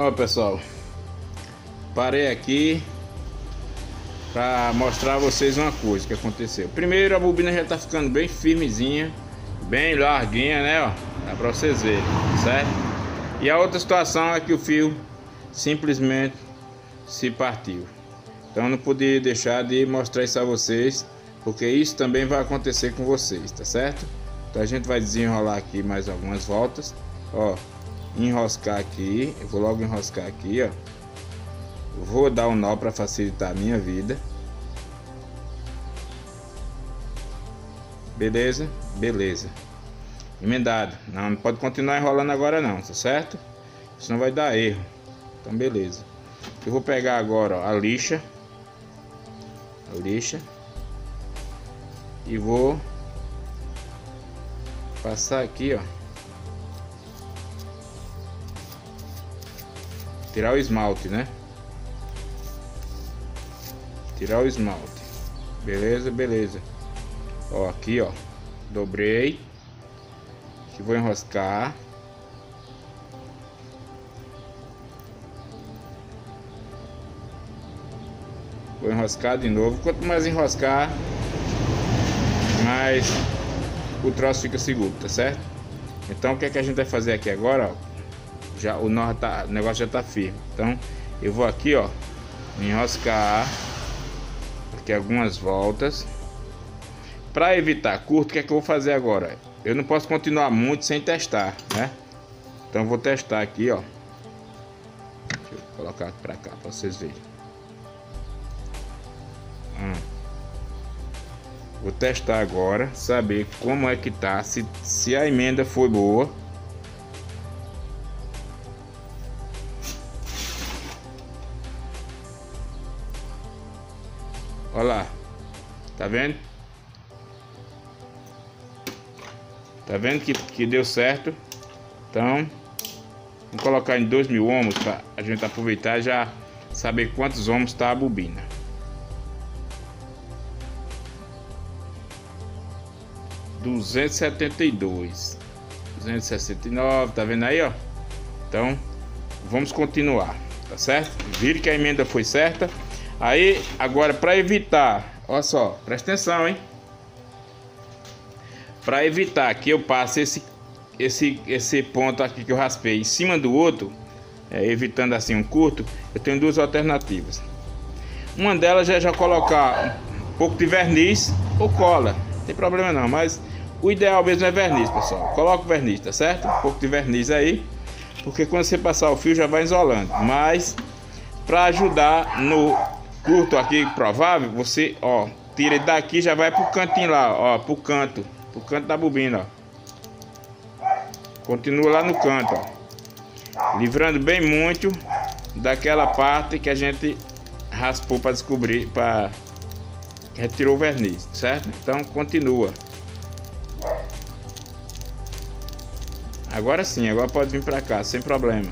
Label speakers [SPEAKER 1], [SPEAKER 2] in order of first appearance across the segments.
[SPEAKER 1] Ó pessoal, parei aqui para mostrar a vocês uma coisa que aconteceu. Primeiro a bobina já tá ficando bem firmezinha, bem larguinha, né? Ó, dá para vocês verem, certo? E a outra situação é que o fio simplesmente se partiu. Então não podia deixar de mostrar isso a vocês, porque isso também vai acontecer com vocês, tá certo? Então a gente vai desenrolar aqui mais algumas voltas, ó enroscar aqui. Eu vou logo enroscar aqui, ó. Vou dar um nó para facilitar a minha vida. Beleza? Beleza. Emendado. Não, não pode continuar enrolando agora não, tá certo? Senão vai dar erro. Então beleza. Eu vou pegar agora ó, a lixa. A lixa. E vou passar aqui, ó. Tirar o esmalte, né? Tirar o esmalte. Beleza, beleza. Ó, aqui, ó. Dobrei. Vou enroscar. Vou enroscar de novo. Quanto mais enroscar, mais o troço fica seguro, tá certo? Então o que é que a gente vai fazer aqui agora, ó? Já o, nó tá, o negócio já tá firme. Então eu vou aqui, ó, enroscar aqui algumas voltas. Para evitar curto, o que é que eu vou fazer agora? Eu não posso continuar muito sem testar, né? Então vou testar aqui, ó. Deixa eu colocar para cá para vocês verem. Hum. Vou testar agora, saber como é que tá, se, se a emenda foi boa. Olha lá. Tá vendo? Tá vendo que, que deu certo? Então, vamos colocar em 2 mil ohms para a gente aproveitar e já saber quantos ohms está a bobina. Duzentos setenta e dois, duzentos sessenta e nove, tá vendo aí, ó? Então, vamos continuar, tá certo? Vire que a emenda foi certa. Aí, agora para evitar, olha só, presta atenção, hein? Para evitar que eu passe esse, esse, esse ponto aqui que eu raspei em cima do outro, é, evitando assim um curto, eu tenho duas alternativas. Uma delas é já colocar um pouco de verniz ou cola, não tem problema não, mas o ideal mesmo é verniz, pessoal. Coloca o verniz, tá certo? Um pouco de verniz aí, porque quando você passar o fio já vai isolando. Mas para ajudar no curto aqui, provável, você, ó, tira daqui já vai pro cantinho lá, ó, pro canto, pro canto da bobina, ó. Continua lá no canto, ó. Livrando bem muito daquela parte que a gente raspou para descobrir, para retirou o verniz, certo? Então continua. Agora sim, agora pode vir para cá, sem problema.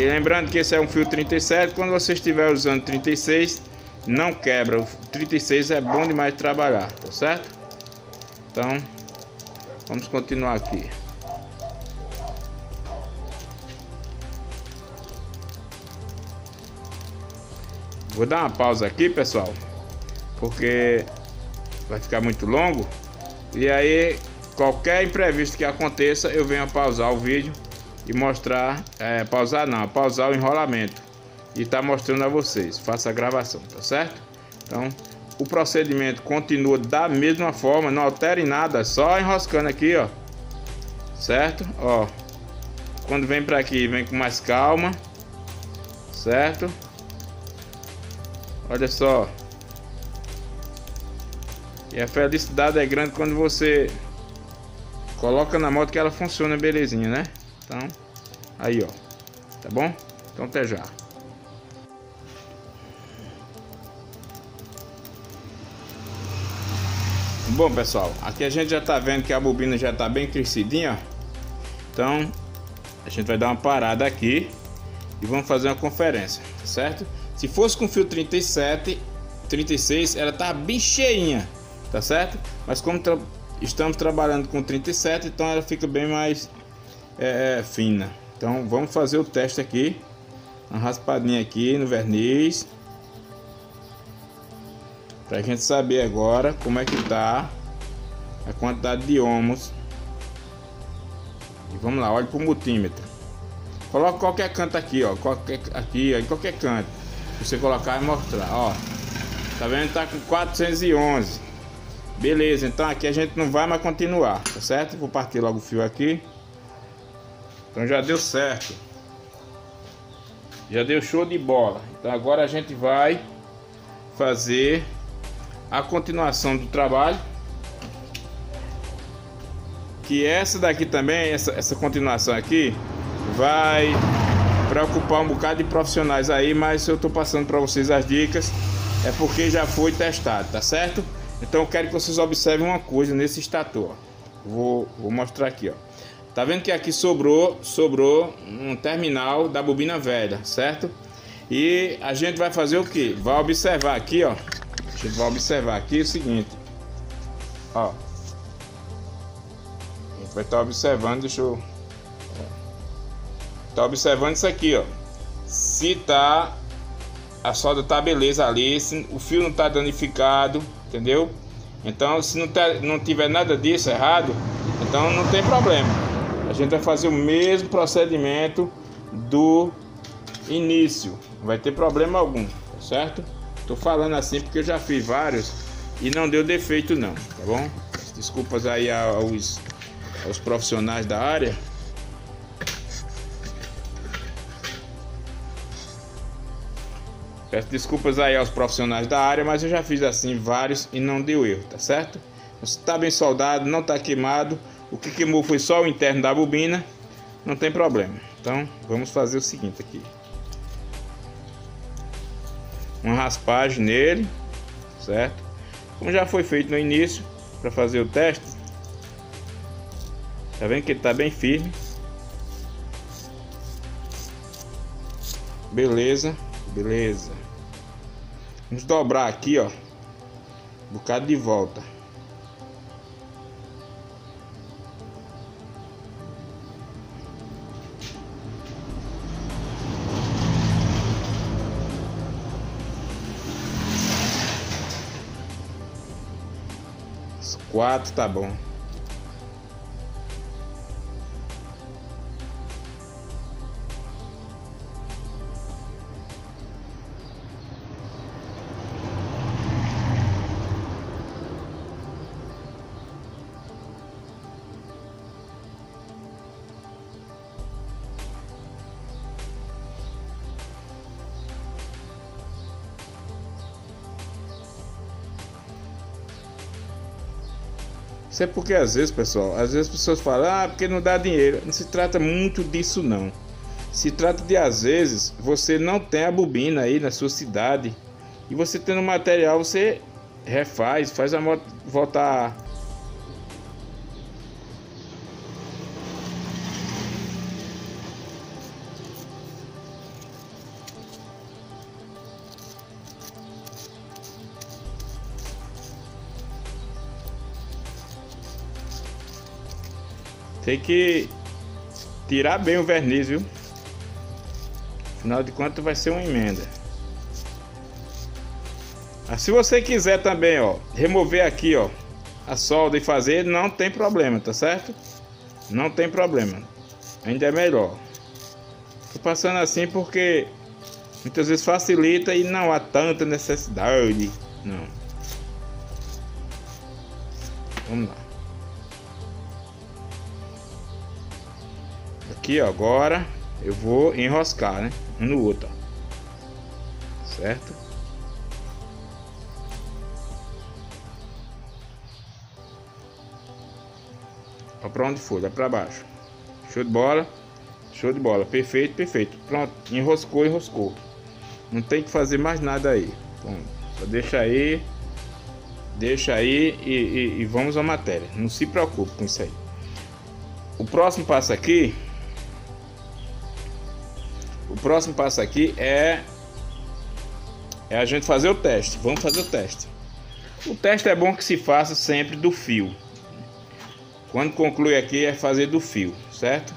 [SPEAKER 1] E lembrando que esse é um fio 37, quando você estiver usando 36, não quebra. O 36 é bom demais de trabalhar, tá certo? Então, vamos continuar aqui. Vou dar uma pausa aqui, pessoal, porque vai ficar muito longo. E aí, qualquer imprevisto que aconteça, eu venho a pausar o vídeo e mostrar, é, pausar não, pausar o enrolamento e tá mostrando a vocês. Faça a gravação, tá certo? Então, o procedimento continua da mesma forma, não altere nada, só enroscando aqui, ó. Certo? Ó. Quando vem para aqui, vem com mais calma. Certo? Olha só. E a felicidade é grande quando você coloca na moto que ela funciona belezinha, né? Então, aí ó, tá bom? Então até já. Bom pessoal, aqui a gente já tá vendo que a bobina já tá bem crescidinha, Então, a gente vai dar uma parada aqui e vamos fazer uma conferência, certo? Se fosse com fio 37, 36, ela tá bem cheinha, tá certo? Mas como tra estamos trabalhando com 37, então ela fica bem mais é, é, fina. Então vamos fazer o teste aqui. Uma raspadinha aqui no verniz. Pra gente saber agora como é que tá a quantidade de ohmos. E vamos lá, olha pro multímetro. Coloca qualquer canto aqui, ó. Qualquer, aqui, ó, qualquer canto. Você colocar e mostrar, ó. Tá vendo? Tá com 411. Beleza, então aqui a gente não vai mais continuar, tá certo? Vou partir logo o fio aqui. Então já deu certo. Já deu show de bola. Então agora a gente vai fazer a continuação do trabalho. Que essa daqui também, essa, essa continuação aqui, vai preocupar um bocado de profissionais aí, mas eu tô passando para vocês as dicas, é porque já foi testado, tá certo? Então eu quero que vocês observem uma coisa nesse estator. Vou, vou mostrar aqui, ó. Tá vendo que aqui sobrou, sobrou um terminal da bobina velha, certo? E a gente vai fazer o que? Vai observar aqui, ó. A gente vai observar aqui o seguinte, ó. A gente vai estar tá observando, deixa eu Tá observando isso aqui, ó. Se tá a solda tá beleza ali, se o fio não tá danificado, entendeu? Então, se não, tá, não tiver nada disso errado, então não tem problema. A gente vai fazer o mesmo procedimento do início. Não vai ter problema algum, certo? Tô falando assim porque eu já fiz vários e não deu defeito não, tá bom? Desculpas aí aos, aos profissionais da área. Peço desculpas aí aos profissionais da área, mas eu já fiz assim vários e não deu erro, tá certo? Está bem soldado, não está queimado. O que queimou foi só o interno da bobina, não tem problema. Então vamos fazer o seguinte aqui. Uma raspagem nele, certo? Como já foi feito no início, para fazer o teste. Tá vendo que ele tá bem firme. Beleza, beleza. Vamos dobrar aqui, ó. Um bocado de volta. Quatro tá bom. Isso é porque às vezes, pessoal, às vezes as pessoas falam, ah, porque não dá dinheiro. Não se trata muito disso não. Se trata de às vezes você não tem a bobina aí na sua cidade e você tendo material você refaz, faz a moto voltar Tem que tirar bem o verniz, viu? Afinal de contas vai ser uma emenda. Ah, se você quiser também, ó, remover aqui, ó, a solda e fazer, não tem problema, tá certo? Não tem problema. Ainda é melhor. Tô passando assim porque muitas vezes facilita e não há tanta necessidade. Não. Vamos lá. Aqui, ó, agora eu vou enroscar, né? Um no outro, ó. Certo? Ó pra onde for, dá pra baixo. Show de bola. Show de bola. Perfeito, perfeito. Pronto. Enroscou, enroscou. Não tem que fazer mais nada aí. Pronto. Só deixa aí. Deixa aí e, e, e vamos à matéria. Não se preocupe com isso aí. O próximo passo aqui próximo passo aqui é é a gente fazer o teste. Vamos fazer o teste. O teste é bom que se faça sempre do fio. Quando conclui aqui é fazer do fio, certo?